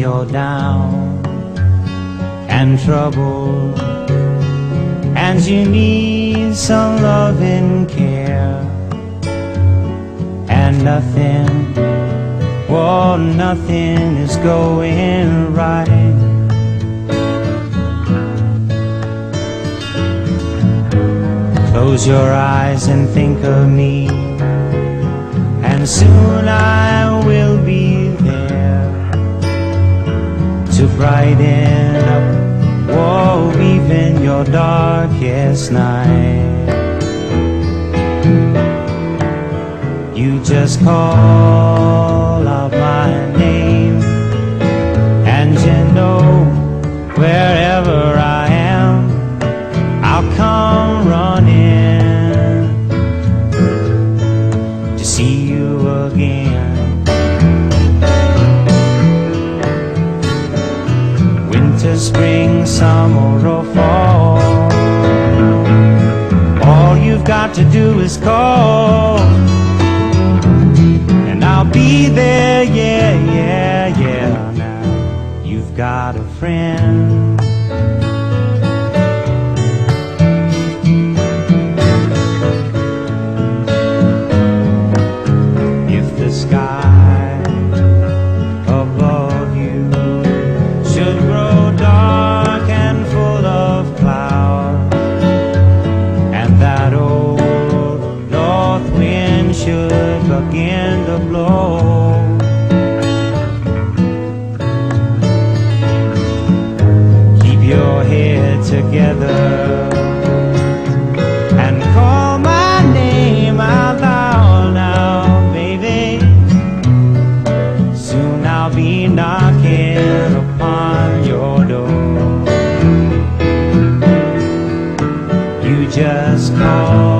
you're down and troubled and you need some love and care. And nothing, well, nothing is going right. Close your eyes and think of me, and soon I will brighten up, whoa, even your darkest night. You just call spring, summer, or fall. All you've got to do is call, and I'll be there. Yeah, yeah, yeah. Now you've got a friend. You just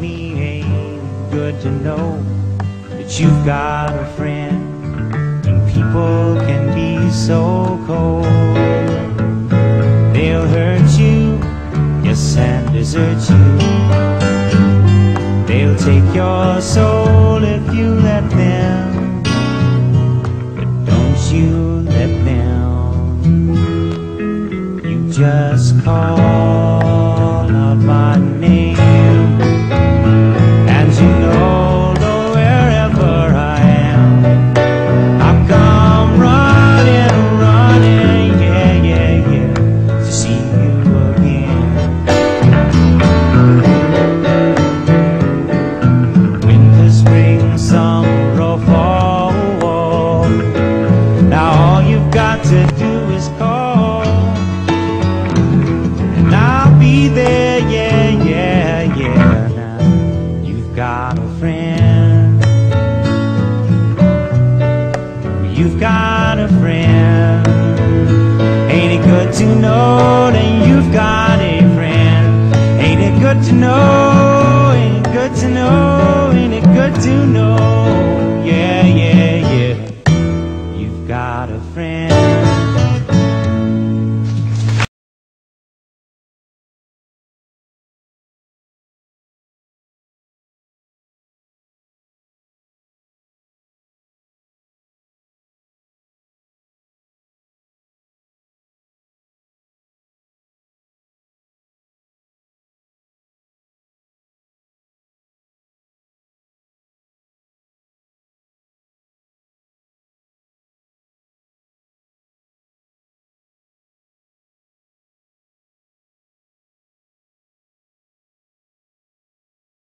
me, ain't good to know that you've got a friend, and people can be so cold. They'll hurt you, yes, and desert you. They'll take your soul if you let them, but don't you let them. You just call You've got a friend. Ain't it good to know that you've got a friend? Ain't it good to know